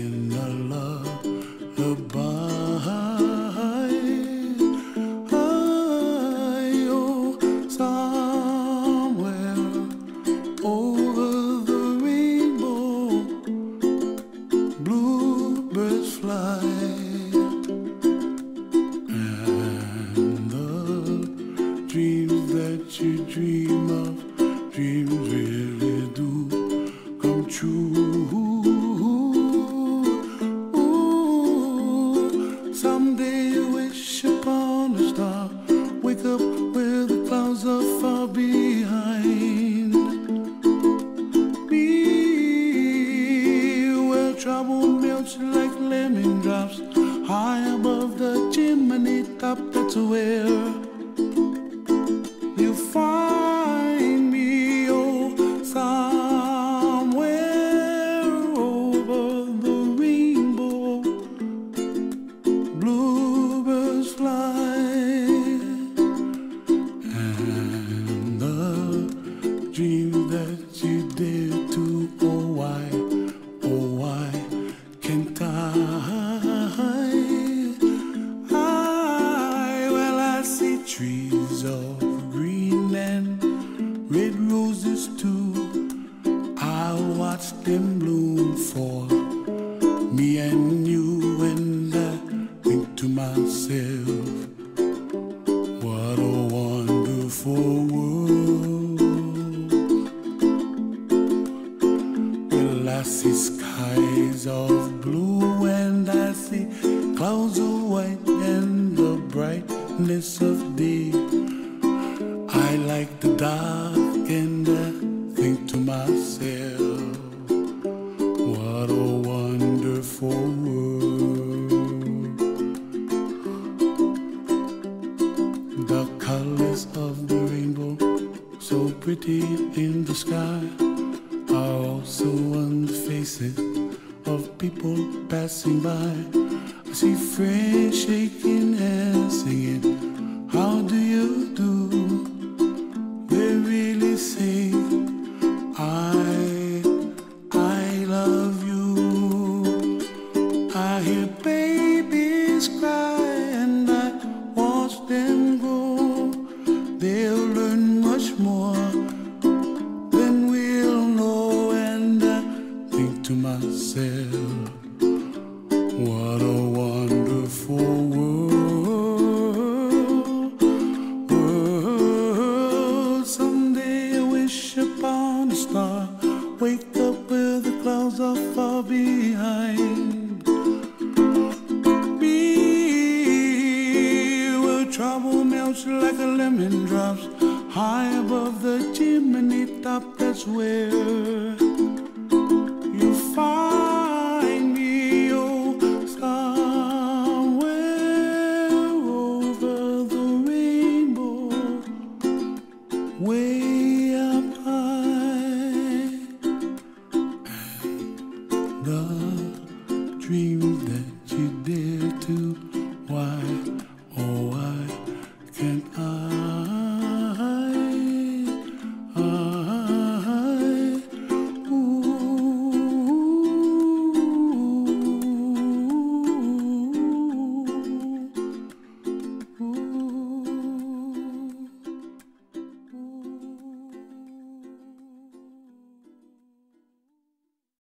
in a lullaby. Oh, somewhere over the rainbow, bluebirds fly. And the dreams that you dream of, dreams really do come true. lemon drops high above the chimney top. That's where I see skies of blue and I see clouds of white and the brightness of day. I like the dark and I think to myself, what a wonderful world. The colors of the rainbow, so pretty in the sky, are also on the faces of people passing by. I see friends shaking hands, singing, How do you do? Star. Wake up where the clouds are far behind. Be where trouble melts like a lemon drops high above the chimney top. That's where you find me, oh, somewhere over the rainbow, way The dream